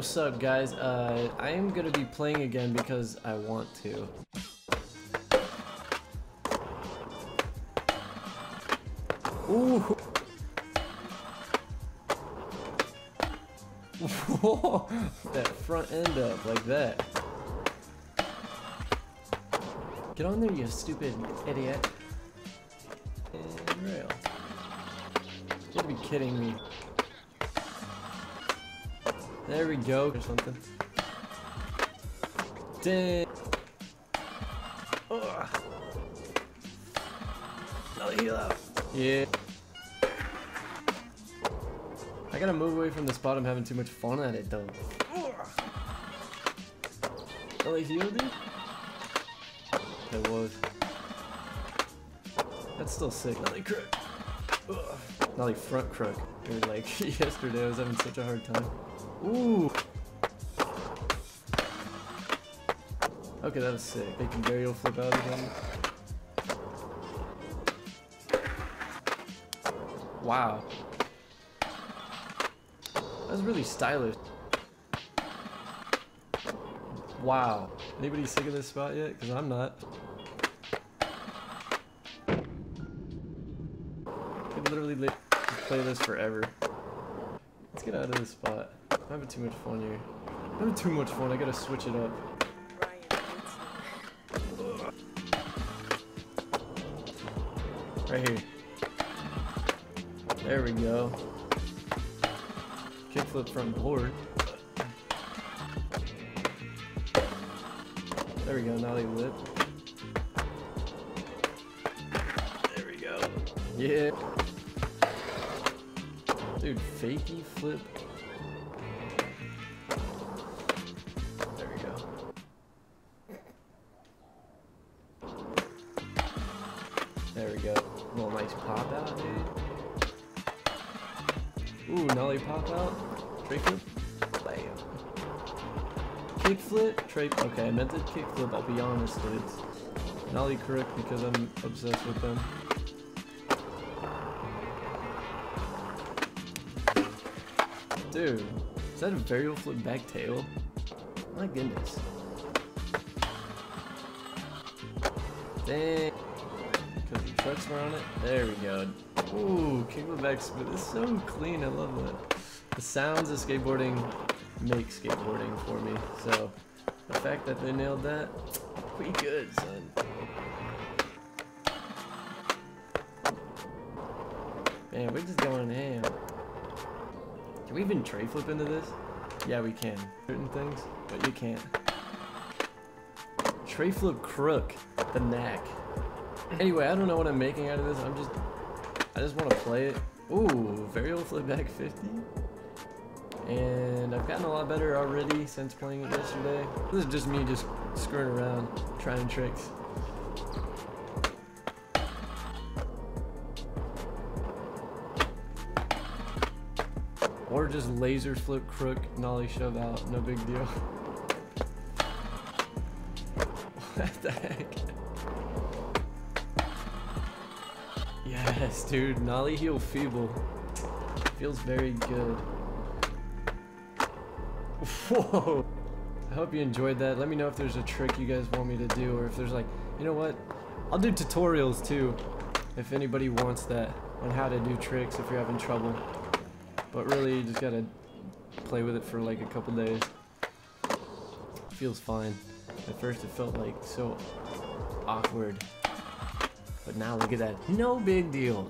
What's up guys? Uh, I am gonna be playing again because I want to. Ooh! Whoa! that front end up like that. Get on there, you stupid idiot. And rail. You gotta be kidding me. There we go, or something. Dang. Ugh. No heal out. Yeah. I gotta move away from the spot. I'm having too much fun at it though. Oh, he healed dude? It was. That's still sick. Nollie crook. Ugh. Nollie front crook. Or like yesterday, I was having such a hard time. Ooh. Okay, that was sick. They can varial flip out again. Wow. That was really stylish. Wow. Anybody sick of this spot yet? Because I'm not. Could literally li play this forever. Let's get out of this spot. I'm having too much fun here. I'm having too much fun. I gotta switch it up. Right here. There we go. Kickflip front board. There we go, now they whip. There we go. Yeah. Dude, fakey flip. There we go. Little nice pop out, dude. Ooh, nollie pop out. Tray flip. Bam. Kick flip. Tray. Okay, I meant to kick flip. I'll be honest, dudes. Nollie crook because I'm obsessed with them. Dude, is that a varial flip back tail? My goodness. Dang. Trucks were on it. There we go. Ooh, kickflip back but It's so clean. I love that. The sounds of skateboarding make skateboarding for me. So the fact that they nailed that, pretty good, son. Man, we're just going ham. Can we even tray flip into this? Yeah, we can. Certain things, but you can't. Tray flip crook, the knack. Anyway, I don't know what I'm making out of this. I'm just, I just want to play it. Ooh, varial flip back 50. And I've gotten a lot better already since playing it yesterday. This is just me just screwing around, trying tricks. Or just laser flip crook, nollie shove out, no big deal. what the heck? Yes, dude, nollie heel feeble. Feels very good. Whoa! I hope you enjoyed that. Let me know if there's a trick you guys want me to do, or if there's like, you know what? I'll do tutorials too, if anybody wants that, on how to do tricks if you're having trouble. But really, you just gotta play with it for like a couple days. Feels fine. At first it felt like so awkward. But now look at that. No big deal.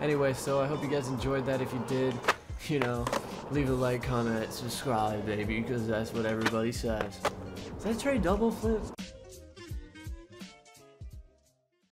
Anyway, so I hope you guys enjoyed that. If you did, you know, leave a like, comment, subscribe, baby, because that's what everybody says. Is that tray double flip?